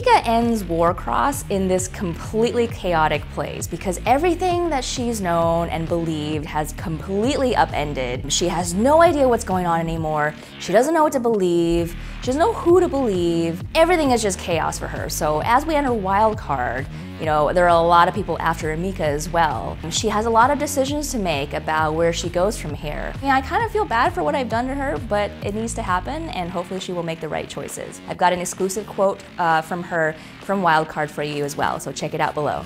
Mika ends Warcross in this completely chaotic place because everything that she's known and believed has completely upended. She has no idea what's going on anymore. She doesn't know what to believe. She doesn't know who to believe. Everything is just chaos for her. So as we enter Wildcard, you know, there are a lot of people after Emika as well. She has a lot of decisions to make about where she goes from here. Yeah, I kind of feel bad for what I've done to her, but it needs to happen and hopefully she will make the right choices. I've got an exclusive quote uh, from her from Wildcard for you as well, so check it out below.